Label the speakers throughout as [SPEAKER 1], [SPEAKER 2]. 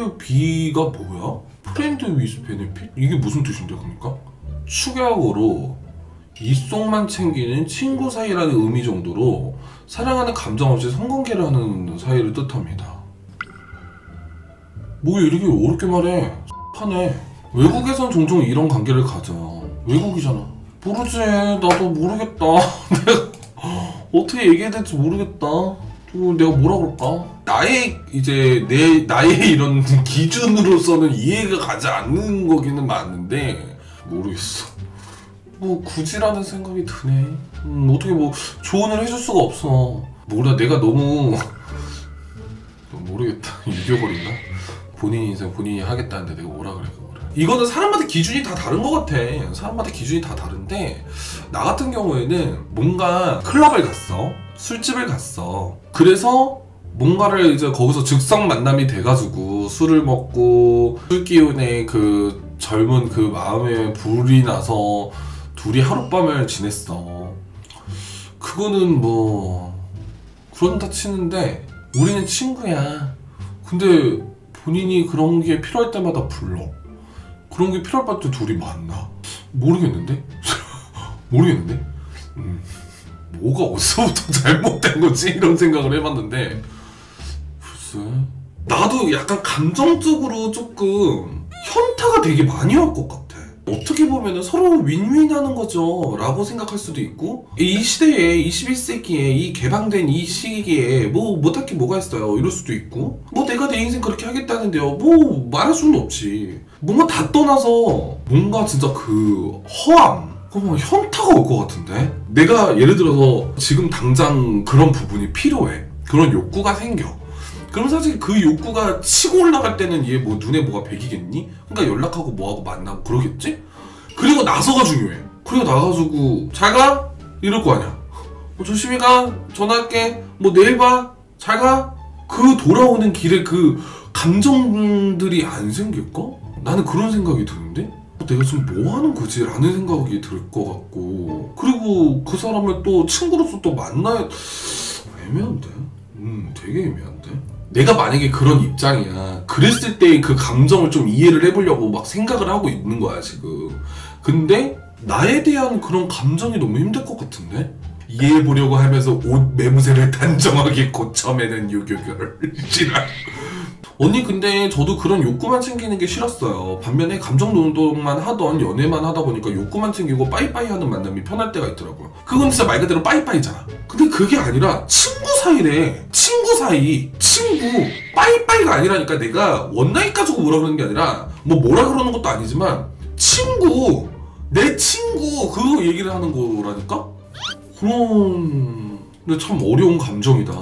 [SPEAKER 1] FWB가 뭐야? friend with benefit? 이게 무슨 뜻인데 그러니까? 축약으로 잇속만 챙기는 친구 사이라는 의미 정도로 사랑하는 감정 없이 성관계를 하는 사이를 뜻합니다. 뭐 이렇게 어렵게 말해? 하네. 외국에선 종종 이런 관계를 가져. 외국이잖아. 모르지. 나도 모르겠다. 내가 어떻게 얘기해야 될지 모르겠다. 또 내가 뭐라 그럴까? 나의 이제 내 나의 이런 기준으로서는 이해가 가지 않는 거기는 맞는데 모르겠어. 뭐 굳이라는 생각이 드네. 음, 어떻게 뭐 조언을 해줄 수가 없어. 뭐라 내가 너무 모르겠다. 유교거리인가? 본인 인생 본인이 하겠다는데 내가 뭐라 그래 그거를. 이거는 사람마다 기준이 다 다른 것 같아. 사람마다 기준이 다 다른데 나 같은 경우에는 뭔가 클럽을 갔어. 술집을 갔어. 그래서 뭔가를 이제 거기서 즉석 만남이 돼가지고 술을 먹고 술 기운에 그 젊은 그 마음에 불이 나서 둘이 하룻밤을 지냈어. 그거는 뭐 그런다 치는데 우리는 친구야. 근데 본인이 그런 게 필요할 때마다 불러. 그런 게 필요할 때 둘이 만나. 모르겠는데? 모르겠는데? 음, 뭐가 어디서부터 잘못된 거지? 이런 생각을 해봤는데 글쎄 나도 약간 감정적으로 조금 현타가 되게 많이 올 것 같아. 어떻게 보면 서로 윈윈하는 거죠 라고 생각할 수도 있고 이 시대에 21세기에 이 개방된 이 시기에 뭐 못할 게 뭐가 있어요 이럴 수도 있고 뭐 내가 내 인생 그렇게 하겠다는데요 뭐 말할 수는 없지 뭔가 다 떠나서 뭔가 진짜 그 허함 그거 현타가 올 것 같은데 내가 예를 들어서 지금 당장 그런 부분이 필요해 그런 욕구가 생겨 그럼 사실 그 욕구가 치고 올라갈 때는 얘 뭐 눈에 뭐가 배기겠니? 그러니까 연락하고 뭐하고 만나고 그러겠지? 그리고 나서가 중요해. 그리고 나가지고 잘 가? 이럴 거 아니야. 뭐 조심히 가. 전화할게. 뭐 내일 봐. 잘 가. 그 돌아오는 길에 그 감정들이 안 생길까? 나는 그런 생각이 드는데? 내가 지금 뭐 하는 거지? 라는 생각이 들 것 같고 그리고 그 사람을 또 친구로서 또 만나야 애매한데? 음 되게 애매한데? 내가 만약에 그런 입장이야. 그랬을 때 그 감정을 좀 이해를 해보려고 막 생각을 하고 있는 거야, 지금. 근데 나에 대한 그런 감정이 너무 힘들 것 같은데? 이해해보려고 하면서 옷 매무새를 단정하게 고쳐매는 유교결. 지랄. 언니 근데 저도 그런 욕구만 챙기는 게 싫었어요. 반면에 감정 노동만 하던 연애만 하다 보니까 욕구만 챙기고 빠이빠이 하는 만남이 편할 때가 있더라고요. 그건 진짜 말 그대로 빠이빠이잖아. 근데 그게 아니라 친구 사이래. 친구 사이. 친구. 빠이빠이가 아니라니까 내가 one night 가지고 뭐라 그러는 게 아니라 뭐 뭐라 그러는 것도 아니지만 친구. 내 친구. 그거 얘기를 하는 거라니까? 그런... 근데 참 어려운 감정이다.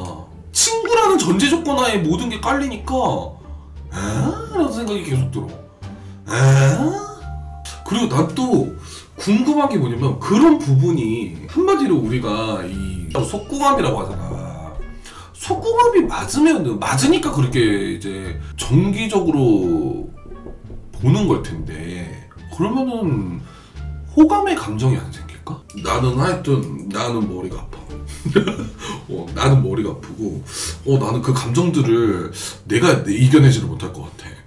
[SPEAKER 1] 전제 조건 하에 모든 게 깔리니까 에? 라는 생각이 계속 들어 에? 그리고 난 또 궁금한 게 뭐냐면 그런 부분이 한마디로 우리가 이 속궁합이라고 하잖아 속궁합이 맞으면 맞으니까 그렇게 이제 정기적으로 보는 걸 텐데 그러면은 호감의 감정이 안 생길까? 나는 하여튼 나는 머리가 아파 어, 나는 머리가 아프고 어, 나는 그 감정들을 내가 이겨내지를 못할 것 같아